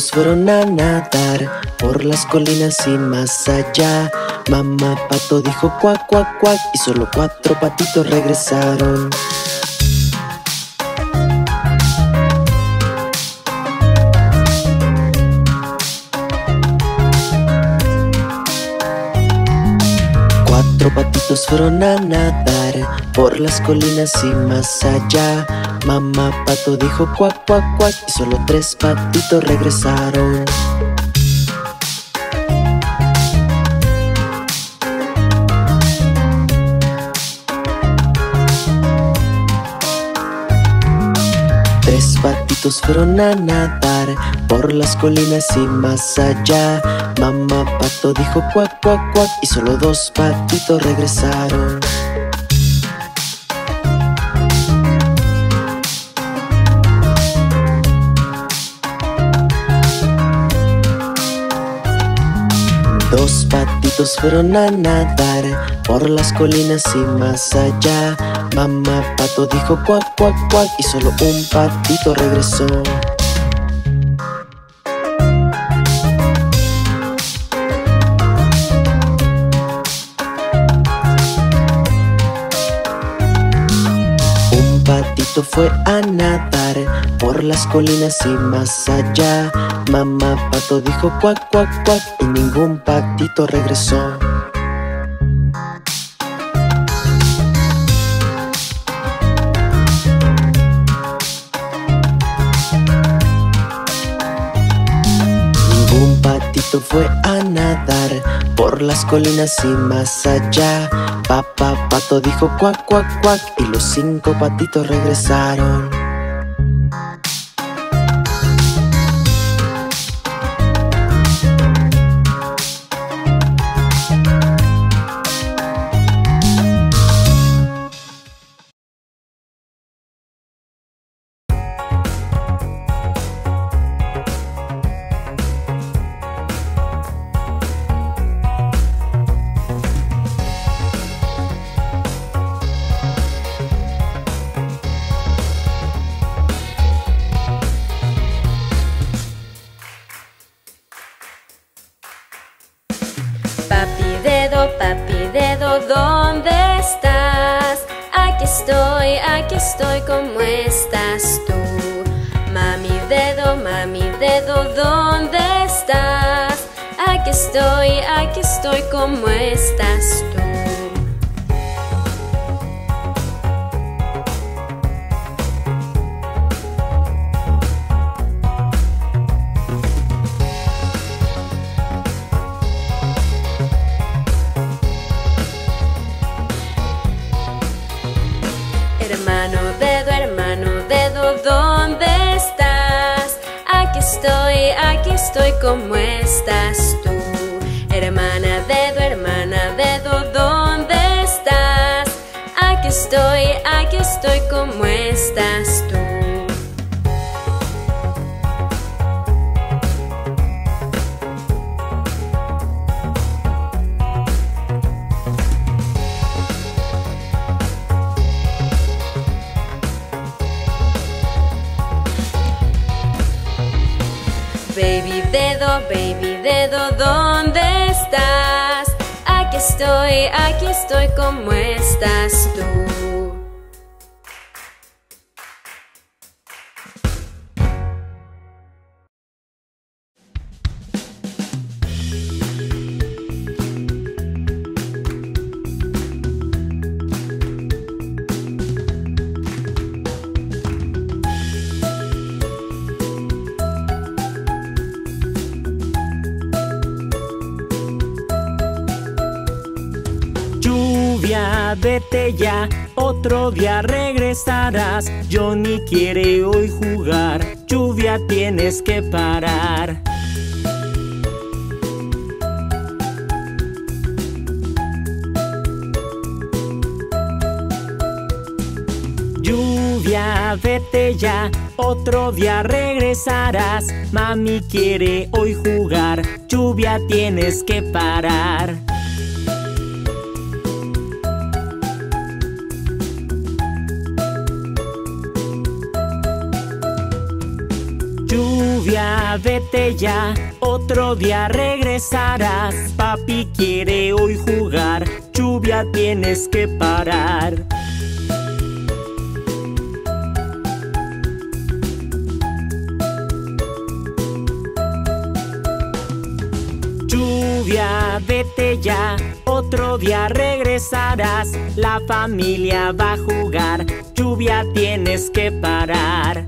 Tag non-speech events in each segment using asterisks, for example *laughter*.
Fueron a nadar por las colinas y más allá. Mamá pato dijo cuac, cuac, cuac y solo cuatro patitos regresaron. Patitos fueron a nadar por las colinas y más allá. Mamá pato dijo cuac, cuac, cuac y solo tres patitos regresaron. Tres patitos fueron a nadar por las colinas y más allá. Mamá pato dijo cuac, cuac, cuac y solo dos patitos regresaron. Dos patitos fueron a nadar por las colinas y más allá. Mamá pato dijo cuac, cuac, cuac y solo un patito regresó. Patito fue a nadar por las colinas y más allá. Mamá pato dijo cuac, cuac, cuac y ningún patito regresó. Ningún patito fue a nadar por las colinas y más allá. Papá pato dijo cuac, cuac, cuac y los cinco patitos regresaron. Dedo, baby dedo, ¿dónde estás? Aquí estoy, aquí estoy, ¿cómo estás tú? Ya, otro día regresarás. Johnny quiere hoy jugar, lluvia tienes que parar. Lluvia, vete ya, otro día regresarás. Mami quiere hoy jugar, lluvia tienes que parar. Vete ya, otro día regresarás. Papi quiere hoy jugar, lluvia tienes que parar. Lluvia, vete ya, otro día regresarás. La familia va a jugar, lluvia tienes que parar.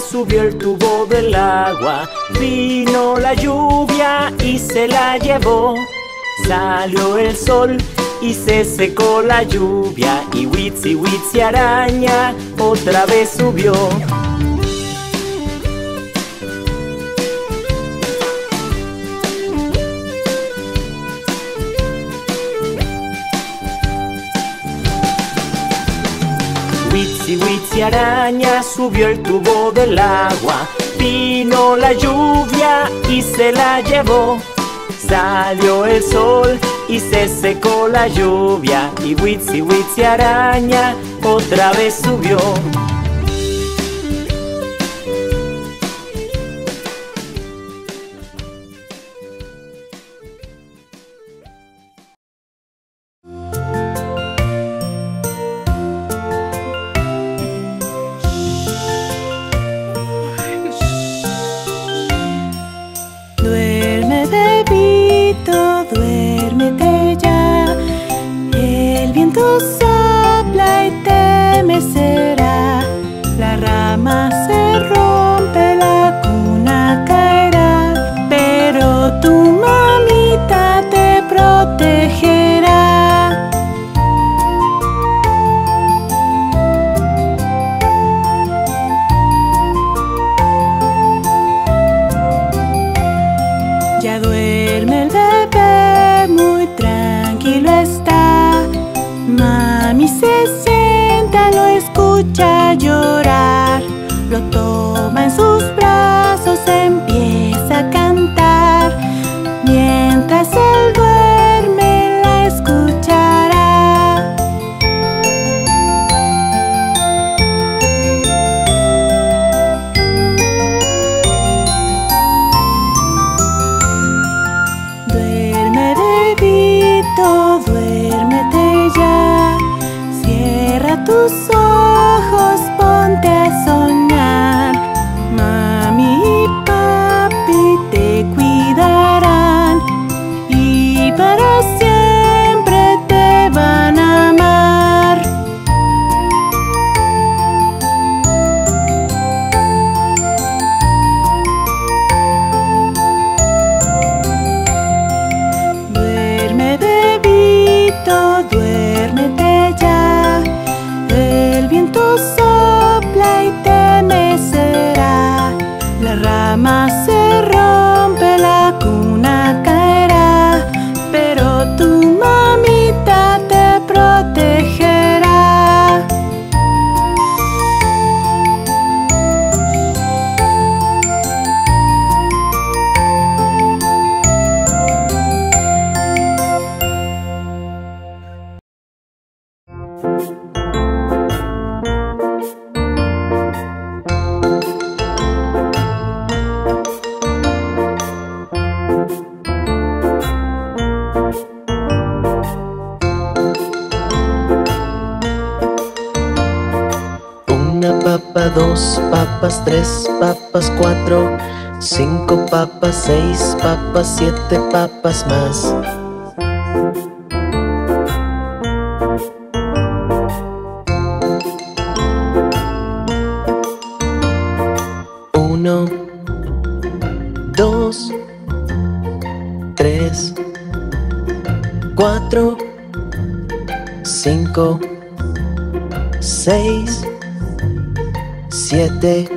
Subió el tubo del agua, vino la lluvia y se la llevó. Salió el sol y se secó la lluvia y Witsi Witsi araña otra vez subió. Araña subió el tubo del agua. Vino la lluvia y se la llevó. Salió el sol y se secó la lluvia. Y Witsi Witsi araña otra vez subió dos papas, tres papas, cuatro, cinco papas, seis papas, siete papas más. Uno, dos, tres, cuatro, cinco, seis, siete.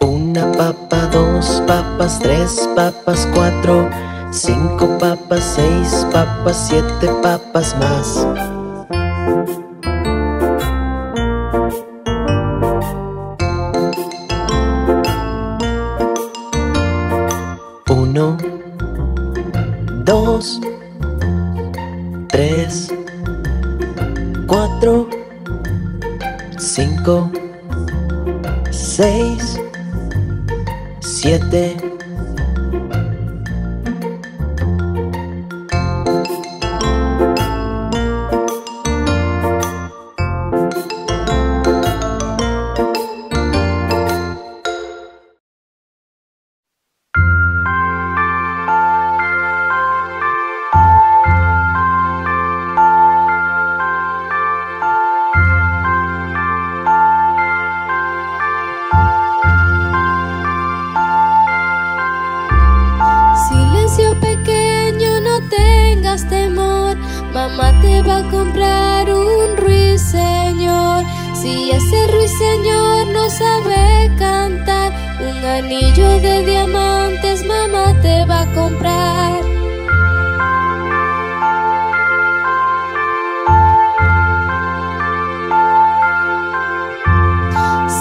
Una papa, dos papas, tres papas, cuatro, cinco papas, seis papas, siete papas más. Mamá te va a comprar un ruiseñor. Si ese ruiseñor no sabe cantar, un anillo de diamantes mamá te va a comprar.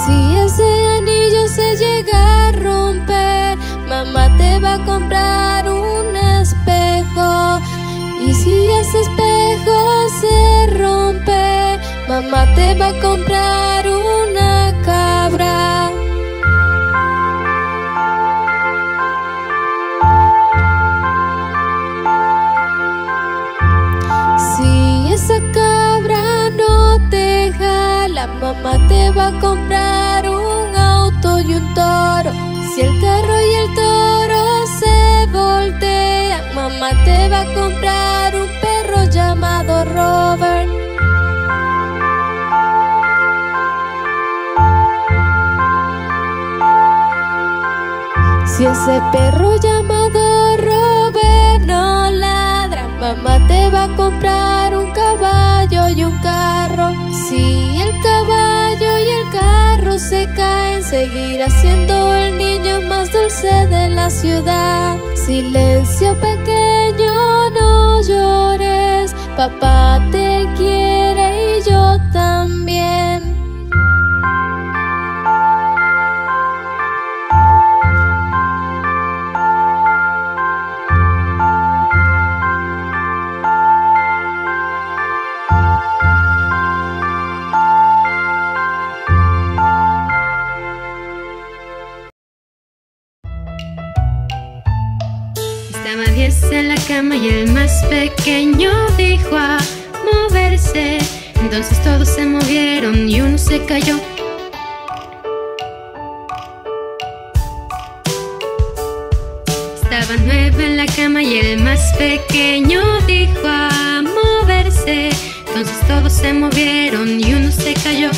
Si ese anillo se llega a romper, mamá te va a comprar espejo se rompe, mamá te va a comprar una cabra. Si esa cabra no te jala, mamá te va a comprar un auto y un toro. Si el carro y el toro se voltean, mamá te va a Si ese perro llamado Robert no ladra, mamá te va a comprar un caballo y un carro. Si el caballo y el carro se caen, seguirá siendo el niño más dulce de la ciudad. Silencio pequeño, no llores, papá te quiere Estaba diez en la cama y el más pequeño dijo a moverse. Entonces todos se movieron y uno se cayó. Estaban nueve en la cama y el más pequeño dijo a moverse. Entonces todos se movieron y uno se cayó.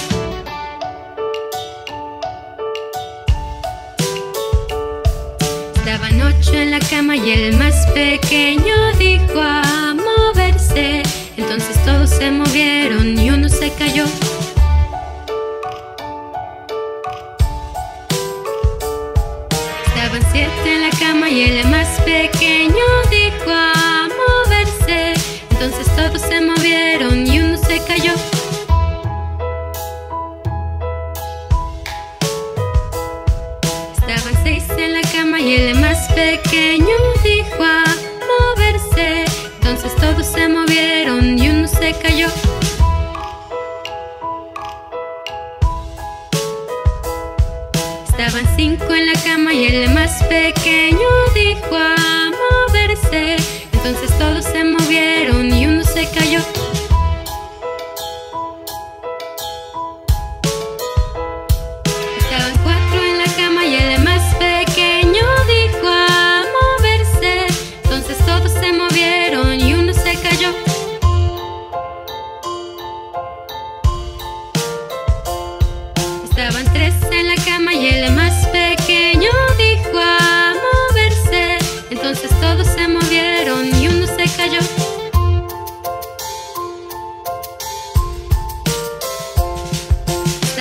En la cama y el más pequeño dijo a moverse. Entonces todos se movieron y uno se cayó. Estaban siete en la cama y el más pequeño dijo a moverse. Entonces todos se movieron y uno se cayó. Y el más pequeño dijo a moverse. Entonces todos se movieron y uno se cayó. Estaban cinco en la cama y el más pequeño dijo a moverse. Entonces todos se movieron y uno se cayó.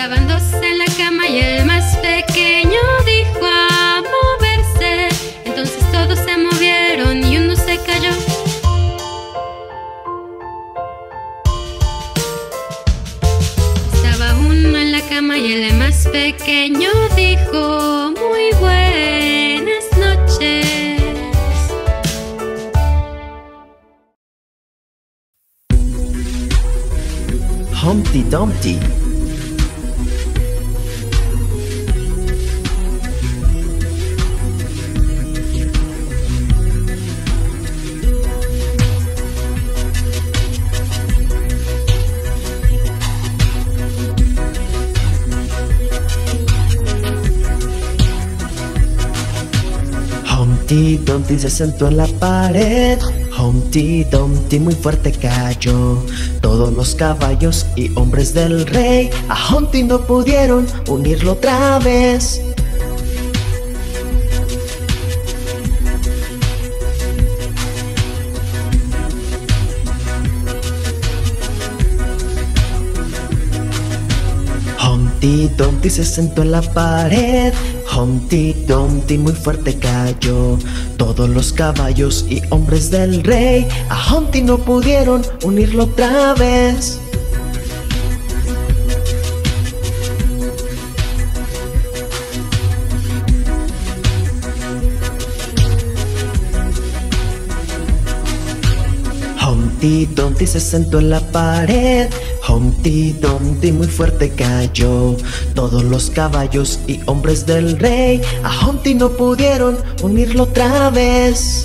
Estaban dos en la cama y el más pequeño dijo a moverse. Entonces todos se movieron y uno se cayó. Estaba uno en la cama y el más pequeño dijo muy buenas noches. Humpty Dumpty Humpty Dumpty se sentó en la pared. Humpty Dumpty muy fuerte cayó. Todos los caballos y hombres del rey a Humpty no pudieron unirlo otra vez. Humpty Dumpty se sentó en la pared. Humpty Dumpty muy fuerte cayó. Todos los caballos y hombres del rey a Humpty no pudieron unirlo otra vez. Humpty Dumpty se sentó en la pared. Humpty Dumpty muy fuerte cayó. Todos los caballos y hombres del rey a Humpty no pudieron unirlo otra vez.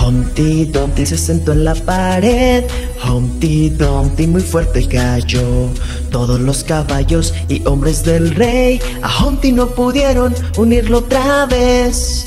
Humpty Dumpty se sentó en la pared. Humpty Dumpty muy fuerte cayó. Todos los caballos y hombres del rey a Humpty no pudieron unirlo otra vez.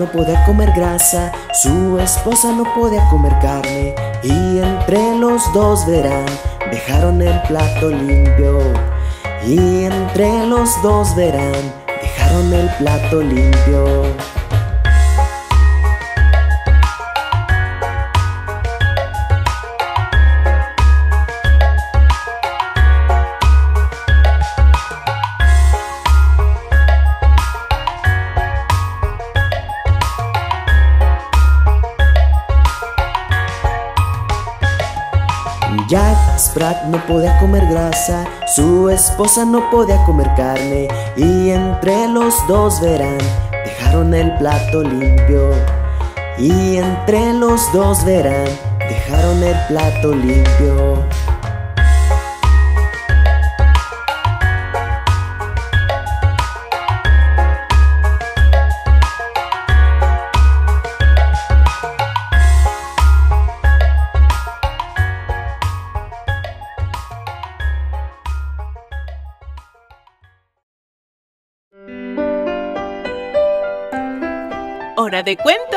No podía comer grasa, su esposa no podía comer carne y entre los dos verán, dejaron el plato limpio. Y entre los dos verán, dejaron el plato limpio. No podía comer grasa, su esposa no podía comer carne y entre los dos verán, dejaron el plato limpio. Y entre los dos verán, dejaron el plato limpio. ¡Hora de cuento!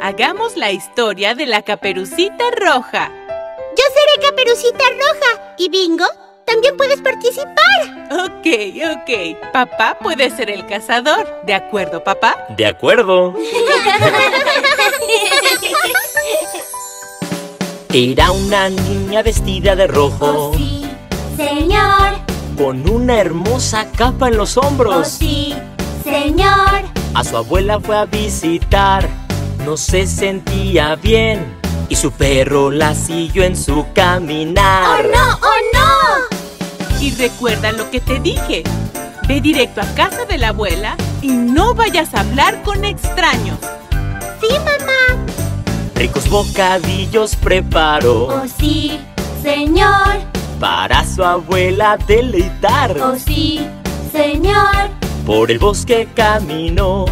Hagamos la historia de la caperucita roja. Yo seré Caperucita Roja. ¿Y Bingo? También puedes participar. Ok, ok. Papá puede ser el cazador. ¿De acuerdo, papá? De acuerdo. Era una niña vestida de rojo, Oh sí, señor. con una hermosa capa en los Oh hombros. sí, señor. A su abuela fue a visitar, no se sentía bien y su perro la siguió en su ¡Oh caminar. no, oh no! Y recuerda lo que te dije. Ve directo a casa de la abuela y no vayas a hablar con extraños. Sí, mamá. Ricos bocadillos preparó Oh sí, señor. para su abuela deleitar. Oh sí, señor. Por el bosque caminó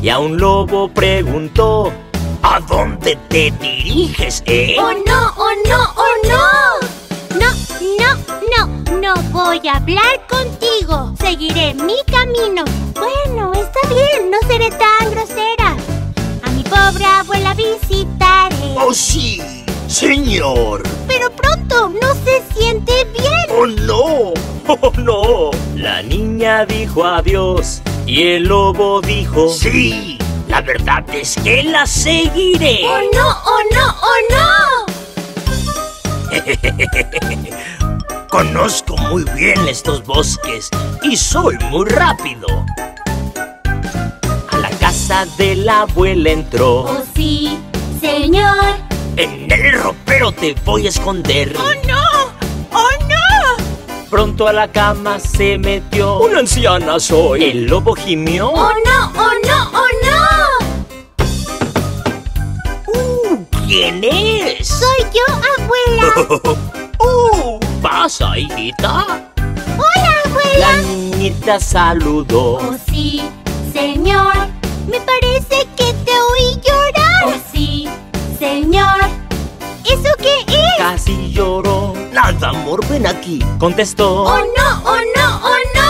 y a un lobo preguntó ¿A dónde te diriges, eh? ¡Oh no, oh no, oh no! No, no, no, no voy a hablar contigo. Seguiré mi camino. Bueno, está bien, no seré tan grosera. A mi pobre abuela visitaré. ¡Oh, sí! ¡Señor! Pero pronto, no se siente bien. ¡Oh, no! ¡Oh, no! La niña dijo adiós y el lobo dijo... ¡Sí! La verdad es que la seguiré. ¡Oh, no, oh, no, oh, no! *laughs* Conozco muy bien estos bosques y soy muy rápido. A la casa de la abuela entró. ¡Oh, sí, señor! En el ropero te voy a esconder. ¡Oh, no! Pronto a la cama se metió. ¡Una anciana soy! El lobo gimió. ¡Oh, no! ¡Oh, no! ¡Oh, no! Uh, ¿Quién es? Soy yo, abuela. *laughs* ¡Uh! ¿Pasa, hijita? ¡Hola, abuela! La niñita saludó. ¡Oh, sí, señor! Me parece que te oí llorar. ¡Oh, sí, señor! ¿Eso qué es? Casi lloró. Nada, amor, ven aquí. Contestó. ¡Oh, no! ¡Oh, no! ¡Oh, no!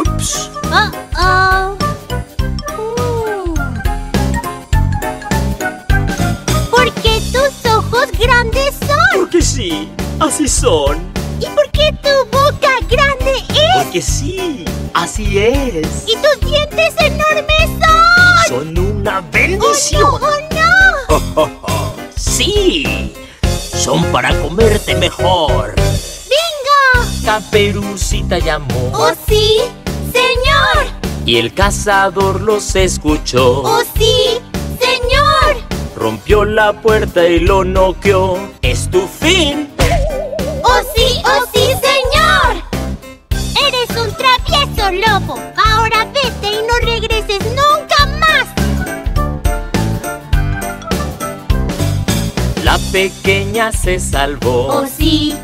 ¡Ups! ¡Oh, oh! ¿Por qué tus ojos grandes son? Porque sí, así son. ¿Y por qué tu boca grande es? Porque sí, así es. ¿Y tus dientes enormes son? Son una bendición. ¡Oh, no! ¡Oh, no! *laughs* ¡Sí! Son para comerte mejor. ¡Bingo! Caperucita llamó. ¡Oh, sí, señor! Y el cazador los escuchó. ¡Oh, sí, señor! Rompió la puerta y lo noqueó. ¡Es tu fin! ¡Oh, sí, oh, sí, señor! Eres un travieso lobo. Ahora vete y no regreses La pequeña se salvó. ¡Oh, sí,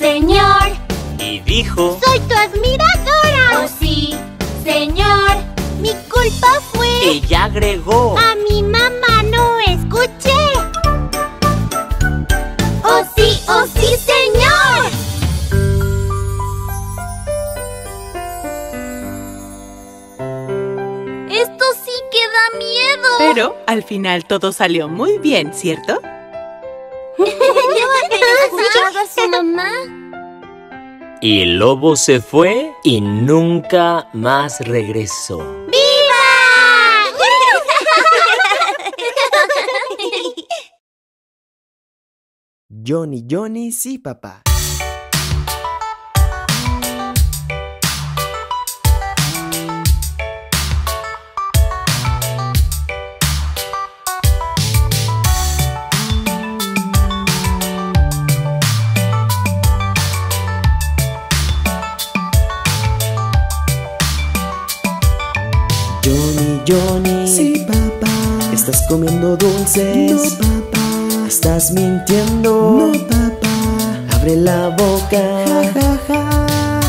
señor! Y dijo... ¡Soy tu admiradora! ¡Oh, sí, señor! Mi culpa fue... Ella agregó... A mi mamá no escuché. ¡Oh, sí, oh, sí, señor! Esto sí que da miedo. Pero al final todo salió muy bien, ¿cierto? ¿Yo apenas escuchaba a su mamá? Y el lobo se fue y nunca más regresó. ¡Viva! Johnny, Johnny, sí, papá. Johnny. Sí, papá. ¿Estás comiendo dulces? No, papá. ¿Estás mintiendo? No, papá. Abre la boca. Ja, ja, ja.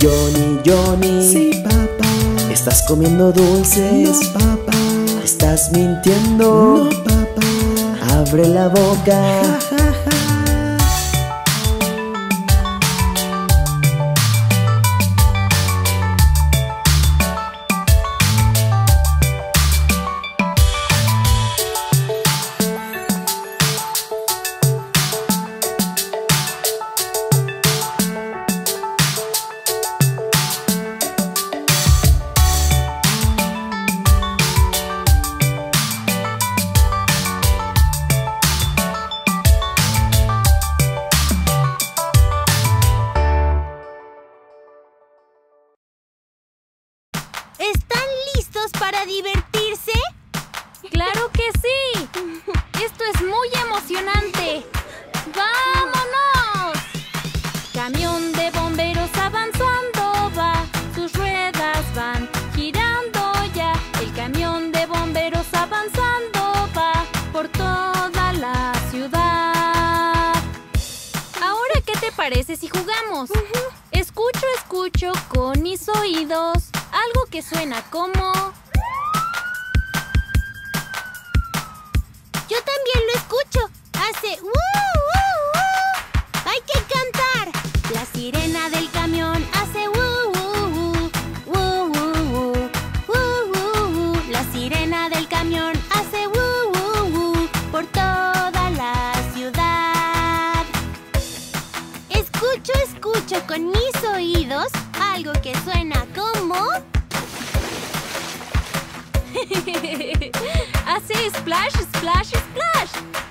Johnny, Johnny. Sí, papá. ¿Estás comiendo dulces? No, papá. ¿Estás mintiendo? No, papá. Abre la boca. Divertirse? ¡Claro que sí! Esto es muy emocionante. ¡Vámonos! Camión de bomberos avanzando va, sus ruedas van girando ya. El camión de bomberos avanzando va por toda la ciudad. Ahora, ¿qué te parece si jugamos? Escucho escucho con mis oídos algo que suena como... Hace... ¡Uh, uh, uh! ¡Hay que cantar! La sirena del camión hace... ¡Uh, uh, uh! ¡Uh, uh, uh! ¡Uh, uh, uh! La sirena del camión hace... ¡Uh, uh, uh! Por toda la ciudad. Escucho, escucho con mis oídos algo que suena como... *laughs* Hace splash, splash, splash.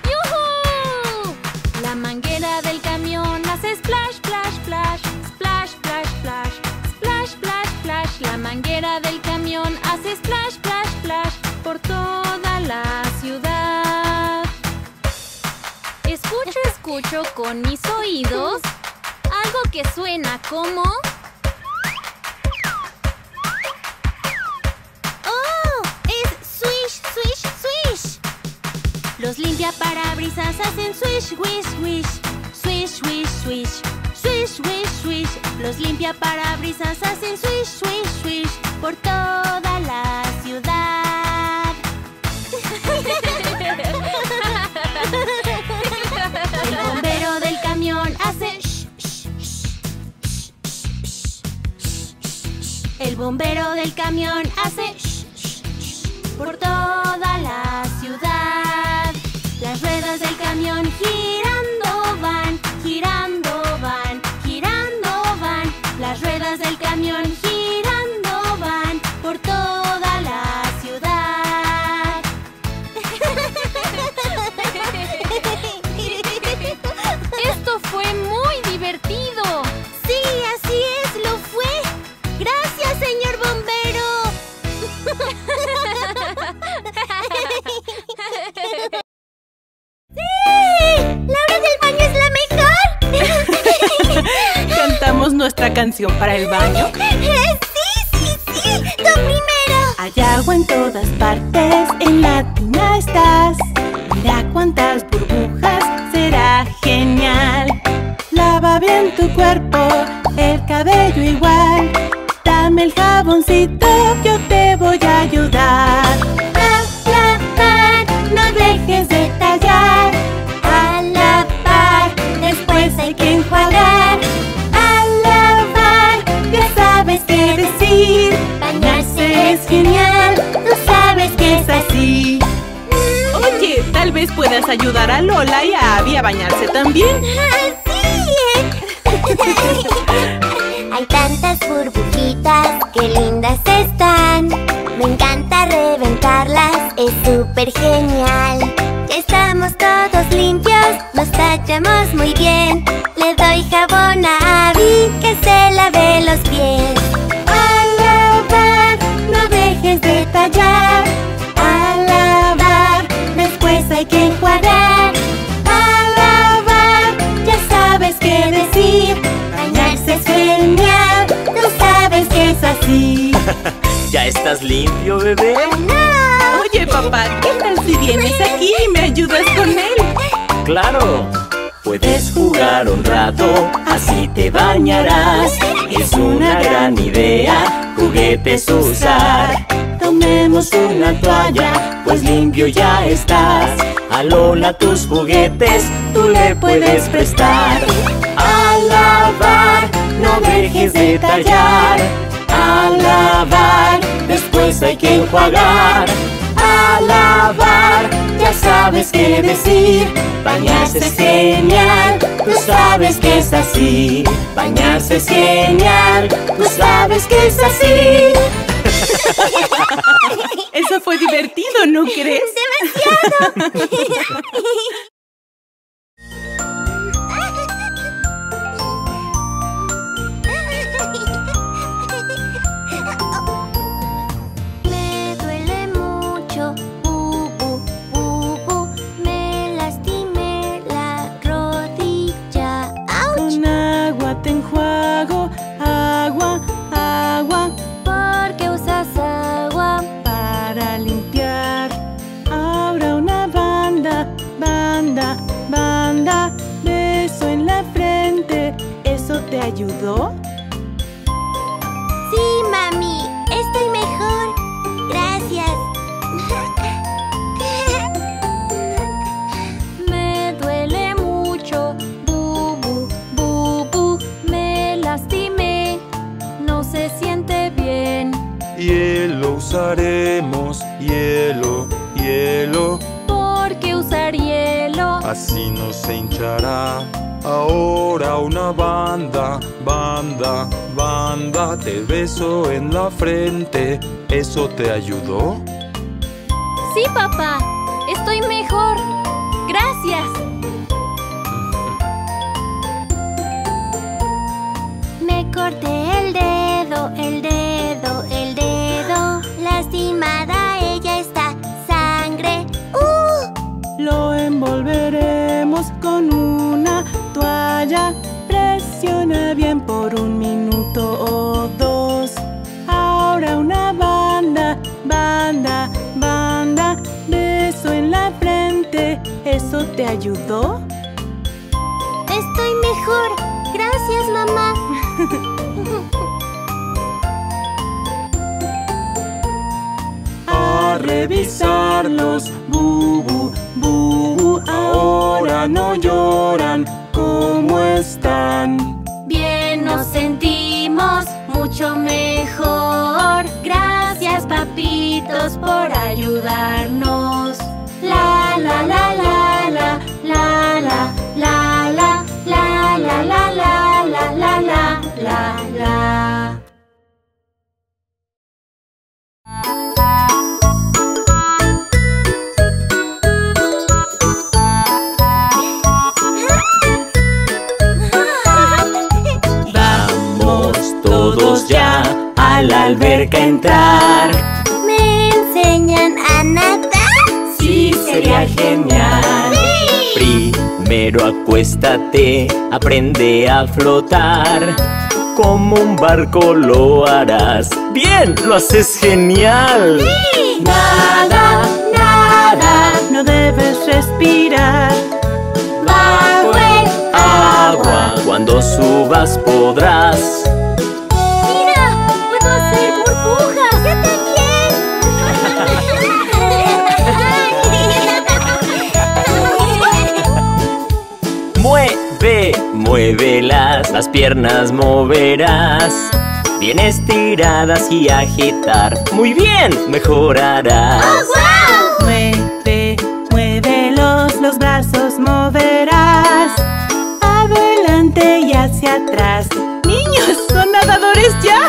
Manguera del camión hace splash, splash, splash. Splash, splash, splash. Splash, splash, splash. La manguera del camión hace splash, splash, splash. Por toda la ciudad. Escucho, escucho con mis oídos algo que suena como... ¡Oh! Es swish, swish, swish. Los limpiaparabrisas hacen swish, wish, wish. Swish, wish, swish. Swish, wish, swish. Los limpiaparabrisas hacen swish, swish, swish. Por toda la ciudad. El bombero del camión hace shh, shh, shh. El bombero del camión hace por toda la para el baño? ¡Sí, sí, sí! ¡Tú primero! Hay agua en todas partes, ayudar a Lola y a Abby a bañarse también. *laughs* Hay tantas burbujitas, qué lindas están. Me encanta reventarlas, es súper genial. Estamos todos limpios, nos tachamos muy bien. Limpio, bebé? Oye, papá, ¿qué tal si vienes aquí y me ayudas con él? Claro. Puedes jugar un rato, así te bañarás. Es una gran idea, juguetes usar. Tomemos una toalla, pues limpio ya estás. A Lola tus juguetes, tú le puedes prestar. A lavar, no dejes de tallar. A lavar, después hay que enjuagar. A lavar, ya sabes qué decir. Bañarse es genial, tú sabes que es así. Bañarse es genial, tú sabes que es así. Eso fue divertido, ¿no *laughs* crees? Me *laughs* usaremos hielo, hielo. ¿Por qué usar hielo? Así no se hinchará. Ahora una banda, banda, banda. Te beso en la frente. ¿Eso te ayudó? Sí, papá. ¿Eso te ayudó? Estoy mejor. Gracias, mamá. *laughs* A revisarlos, bubu, bubu. Ahora no lloran. Alberca a entrar. ¿Me enseñan a nadar? Sí, sería genial. Primero acuéstate, aprende a flotar. Como un barco lo harás. Bien, lo haces genial. Nada, nada, No debes respirar. bajo el Agua, cuando subas podrás. Las piernas moverás. Bien estiradas y agitar. Muy bien, mejorarás. Mueve, muévelos, los brazos moverás. Adelante y hacia atrás. ¡Niños! ¿Son nadadores ya?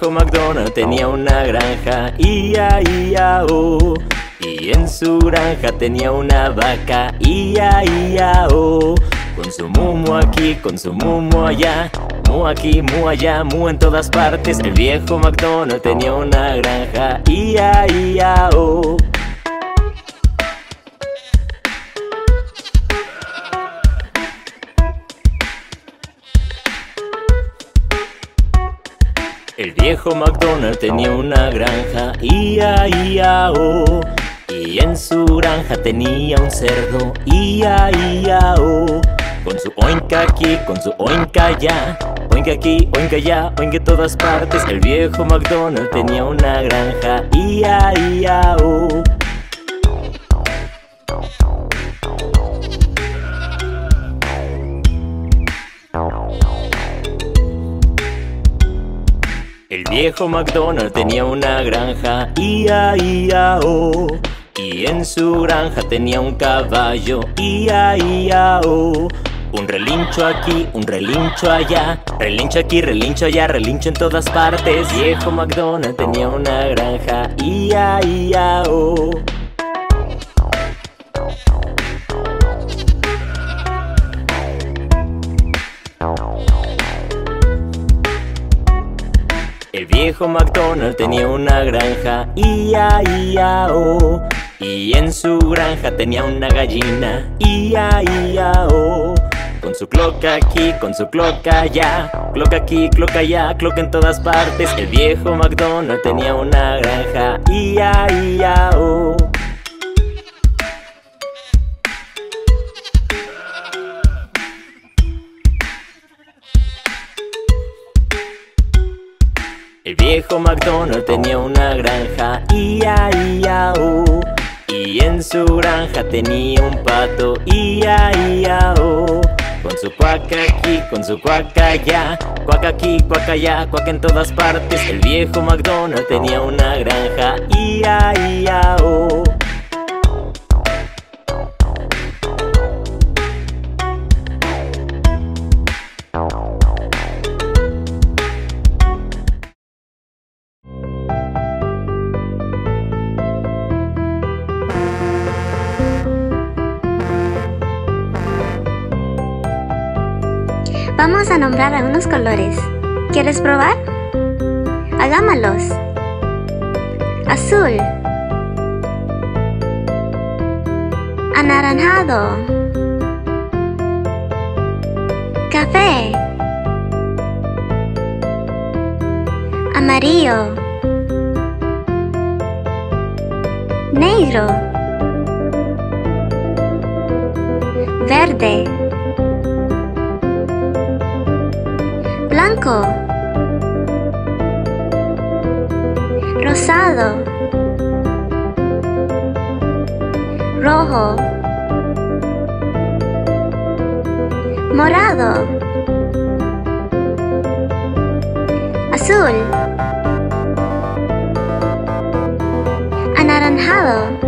Viejo McDonald tenía una granja, ia, ia, oh. Y en su granja tenía una vaca, ia, ia, oh. Con su mumo aquí, con su mumo allá, mu aquí, mu allá, mu en todas partes. El viejo McDonald tenía una granja, ia, ia, oh. Viejo McDonald tenía una granja, ia, ia, oh. Y en su granja tenía un cerdo, ia, ia, oh. Con su oinca aquí, con su oinca allá, oinca aquí, oinca allá, oinca en todas partes. El viejo McDonald tenía una granja, ia, ia, oh. Viejo McDonald tenía una granja, ia, ia, oh. Y en su granja tenía un caballo, ia, ia, oh. Un relincho aquí, un relincho allá, relincho aquí, relincho allá, relincho en todas partes. Viejo McDonald tenía una granja, ia, ia, oh. El viejo McDonald tenía una granja, ia, ia, oh. Y en su granja tenía una gallina, ia, ia, oh. Con su cloca aquí, con su cloca allá, cloca aquí, cloca allá, cloca en todas partes. El viejo McDonald tenía una granja, ia, ia, oh. Viejo McDonald tenía una granja, ia, ia, oh. Y en su granja tenía un pato, ia, ia, oh. Con su cuaca aquí, con su cuaca allá, cuaca aquí, cuaca allá, cuaca en todas partes. El viejo McDonald tenía una granja, ia, ia, oh. Vamos a nombrar algunos colores. ¿Quieres probar? Hagámoslos. Azul. Anaranjado. Café. Amarillo. Negro. Verde. Blanco, rosado, rojo, morado, azul, anaranjado,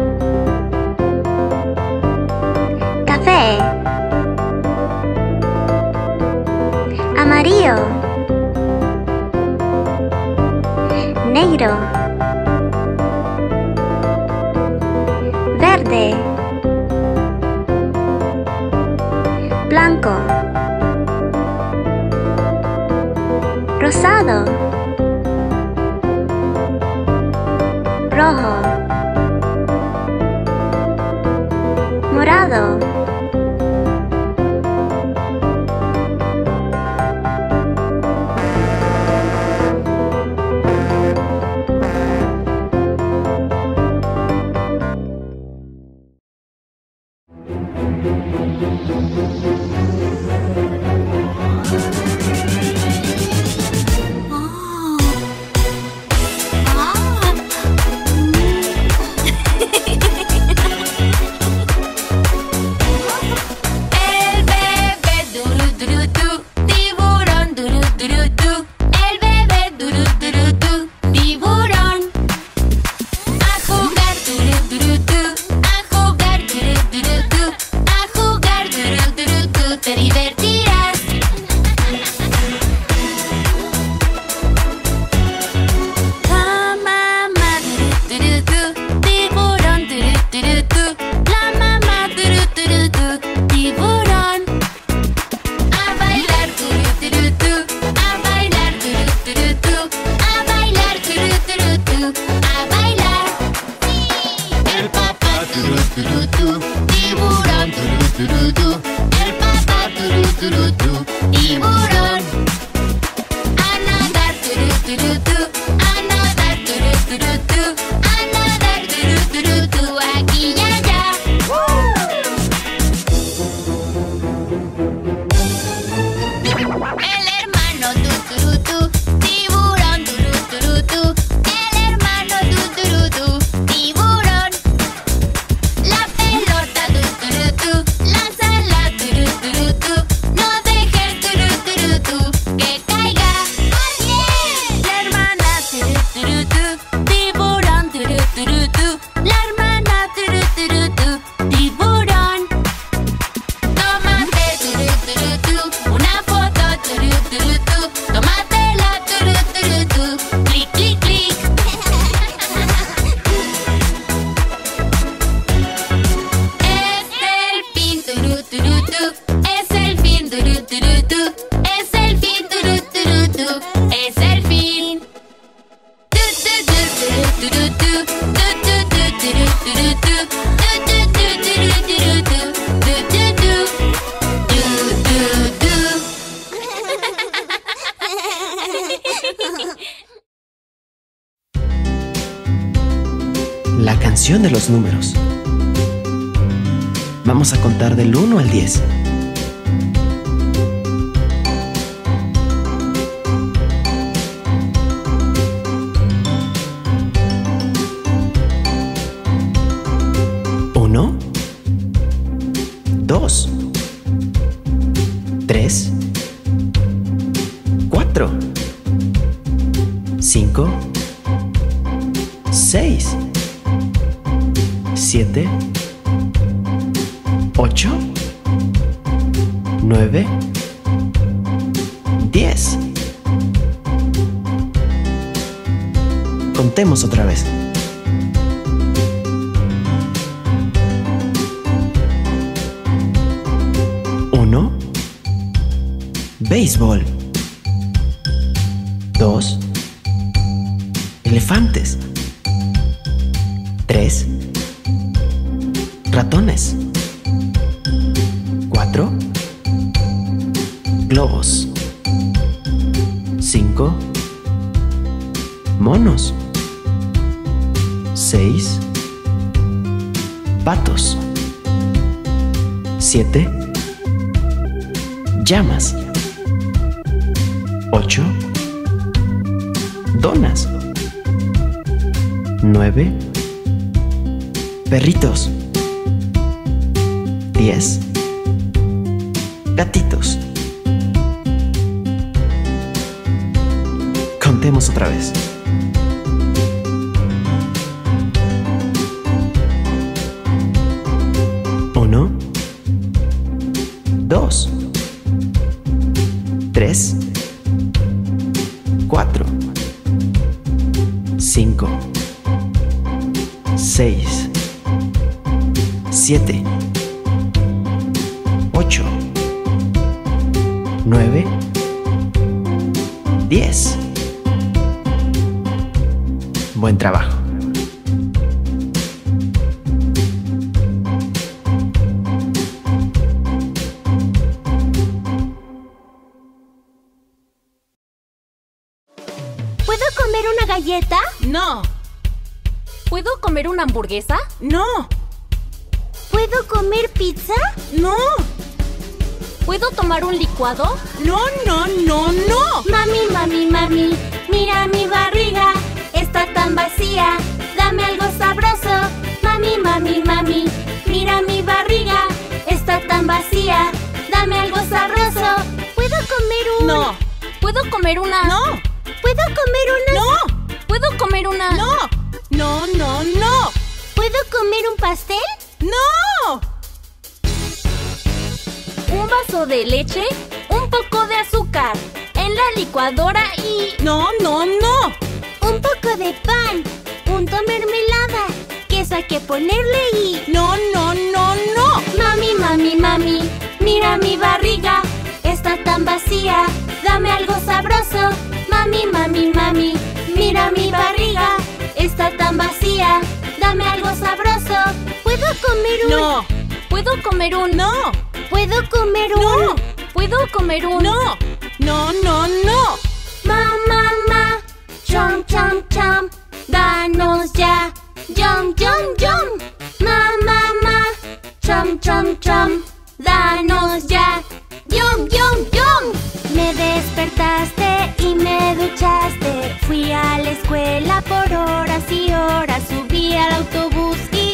Contemos otra vez. Uno, béisbol. Dos, elefantes. Tres, ratones. Cuatro, globos. Cinco, monos. Patos. Siete, llamas. Ocho, donas. Nueve, perritos. Diez, gatitos. Contemos otra vez. ¿Puedo tomar un licuado? No, no, no, no. Mami, mami, mami, mira mi barriga, está tan vacía. Dame algo sabroso. Mami, mami, mami, mira mi barriga, está tan vacía. Dame algo sabroso. ¿Puedo comer un...? No. ¿Puedo comer una? No. ¿Puedo comer una...? No. ¿Puedo comer una? No. No, no, no. ¿Puedo comer un pastel? No. ¿Un vaso de leche? ¿Un poco de azúcar? En la licuadora y... No, no, no. Un poco de pan, punto mermelada, queso hay que ponerle y... No, no, no, no. Mami, mami, mami, mira mi barriga, está tan vacía, dame algo sabroso. Mami, mami, mami, mira mi barriga, está tan vacía, dame algo sabroso. ¿Puedo comer un...? No. ¿Puedo comer un...? No. ¿Puedo comer un...? No. ¿Puedo comer un...? No. No, no, no. Ma, ma, ma, chom, chom, chom, danos ya, yum, yum, yum. Ma, ma, ma, chom, chom, chom, danos ya, yum, yum, yum. Me despertaste y me duchaste, fui a la escuela por horas y horas, subí al autobús y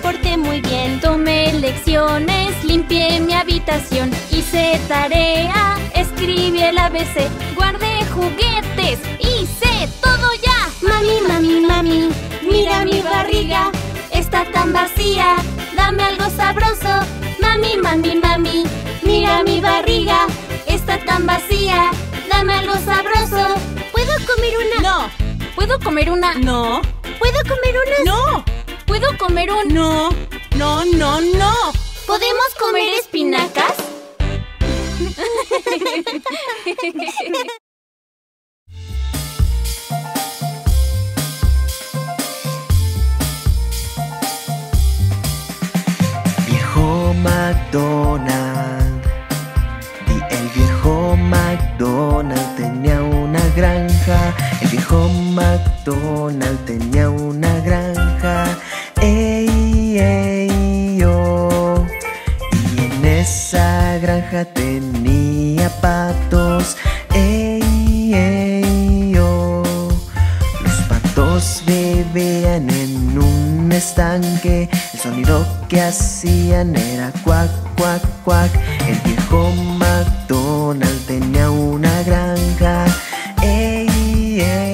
porté muy bien. Tomé lecciones, limpié mi habitación, hice tarea, escribí el ABC, guardé juguetes, hice todo ya. Mami, mami, mami, mira mi barriga, está tan vacía, dame algo sabroso. Mami, mami, mami, mira mi barriga, está tan vacía, dame algo sabroso. ¿Puedo comer una? No. ¿Puedo comer una? No. ¿Puedo comer una? No. ¿Puedo comer un...? No, no, no, no. ¿Podemos comer espinacas? Viejo McDonald Y el viejo McDonald tenía una granja El viejo McDonald tenía una granja granja tenía patos. Ey, ey, oh. Los patos bebían en un estanque. El sonido que hacían era cuac, cuac, cuac. El viejo McDonald tenía una granja. Ey, ey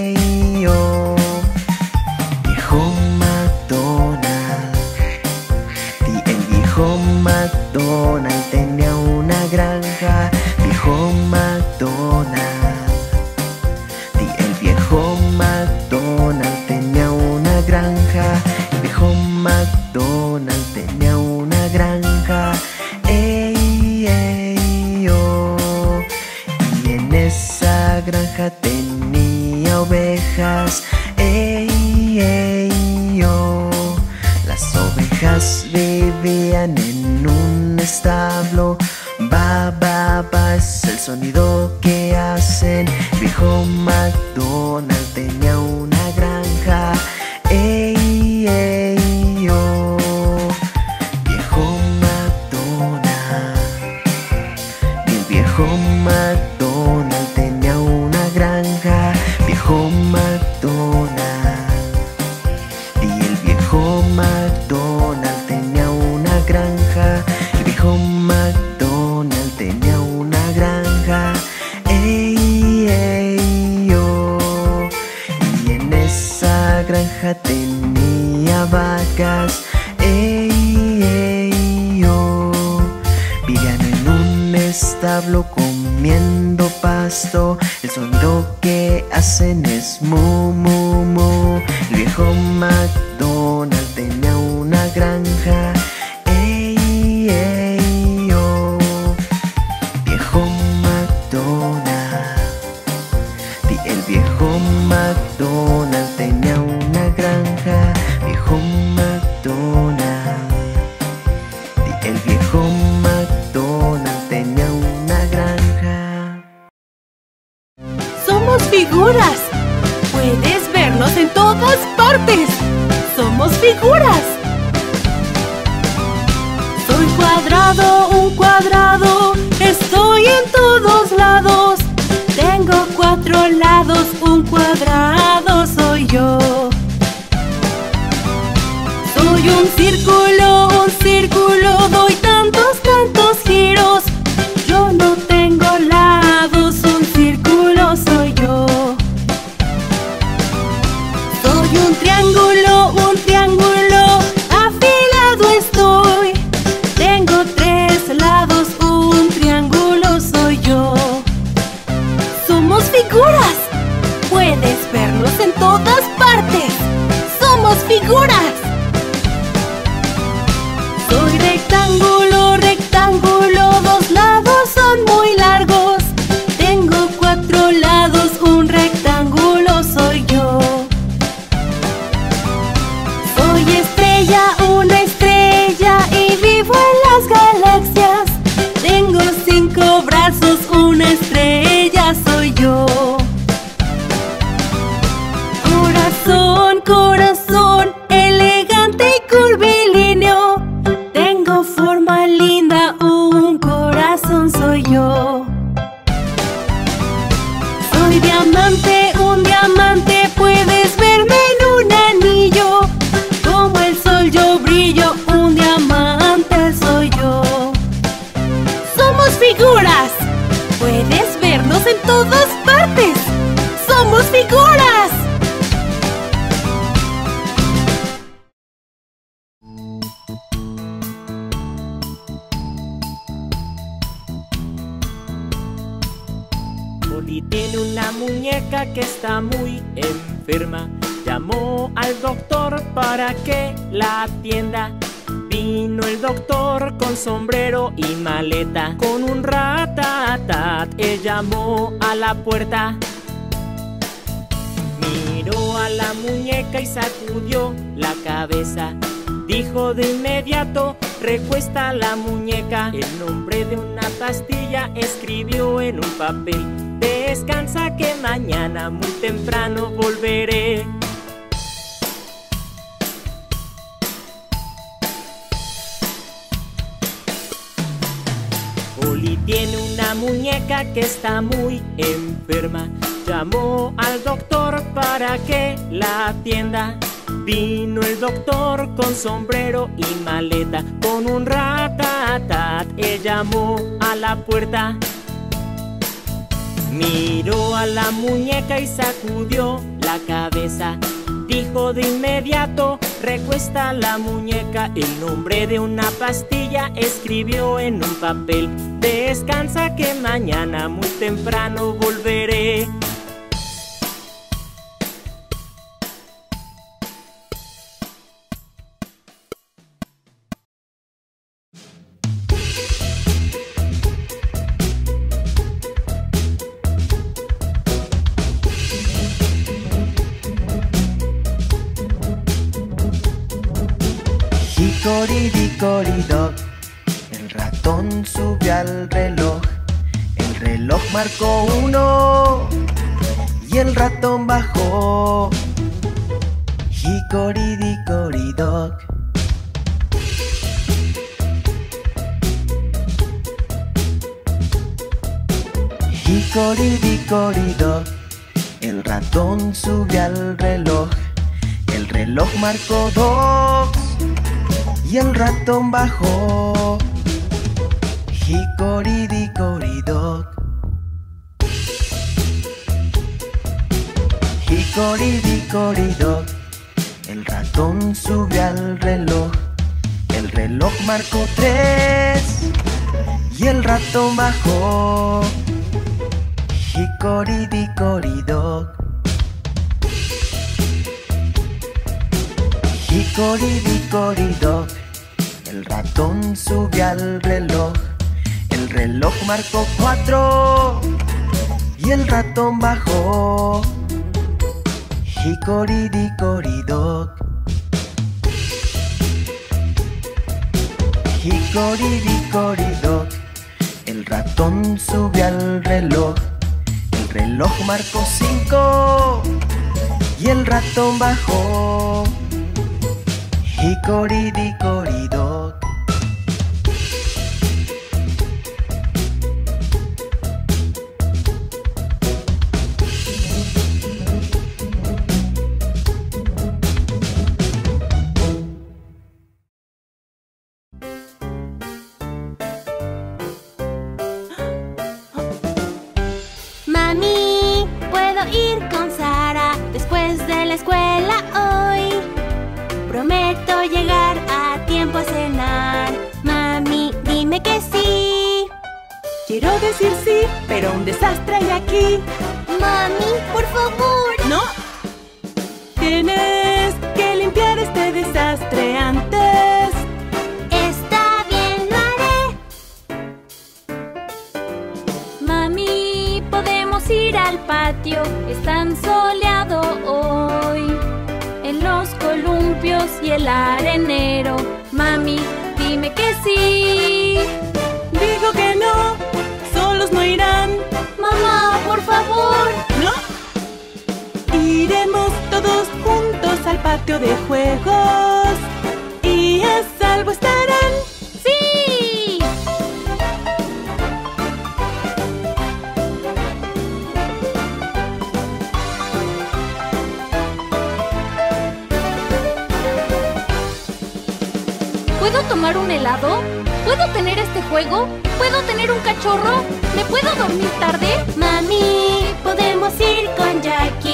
en un establo. Ba, ba, ba es el sonido que hacen. Viejo McDonald tenía una granja. Ey, ey, oh. Viejo McDonald. El viejo McDonald tenía una granja. Viejo McDonald. Sombrero y maleta, con un ratatat. Él llamó a la puerta. Miró a la muñeca y sacudió la cabeza. Dijo de inmediato, recuesta la muñeca. El nombre de una pastilla escribió en un papel. Descansa que mañana muy temprano volveré. Subió al reloj El reloj marcó dos y el ratón bajó. Hickory-dickory-dock. Hickory-dickory-dock. El ratón subió al reloj. El reloj marcó tres y el ratón bajó. Hickory-dickory-dock. Hickory-dickory-dock El ratón subió al reloj. El reloj marcó cuatro. Y el ratón bajó. Hickory-dickory-dock Hickory-dickory-dock El ratón subió al reloj. El reloj marcó cinco. Y el ratón bajó ひこりりこりど que sí. Quiero decir sí, pero un desastre hay aquí. Mami, por favor. ¿No? Tienes que limpiar este desastre antes. Está bien, lo haré. Mami, podemos ir al patio, es tan soleado hoy. En los columpios y el arenero, mami, dime que sí. Digo que no, solos no irán. Mamá, por favor. ¿No? Iremos todos juntos al patio de juegos. Y a salvo estarán. ¡Sí! ¿Puedo tomar un helado? ¿Puedo tener este juego? ¿Puedo tener un cachorro? ¿Me puedo dormir tarde? Mami, podemos ir con Jackie.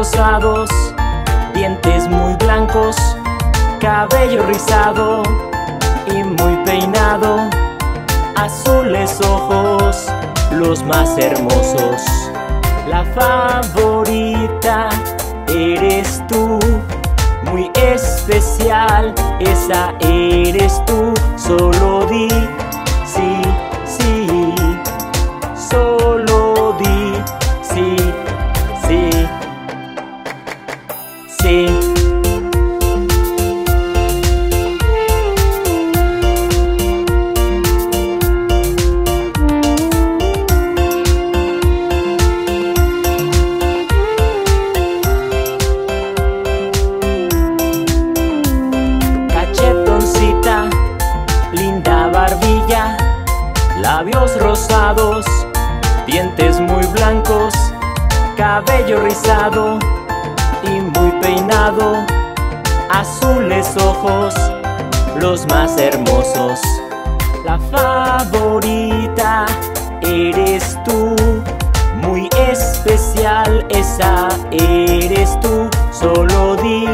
Rosados, dientes muy blancos, cabello rizado y muy peinado, azules ojos, los más hermosos. La favorita eres tú, muy especial, esa eres tú, solo di sí, sí, solo di sí, más hermosos. La favorita eres tú, muy especial, esa eres tú, solo di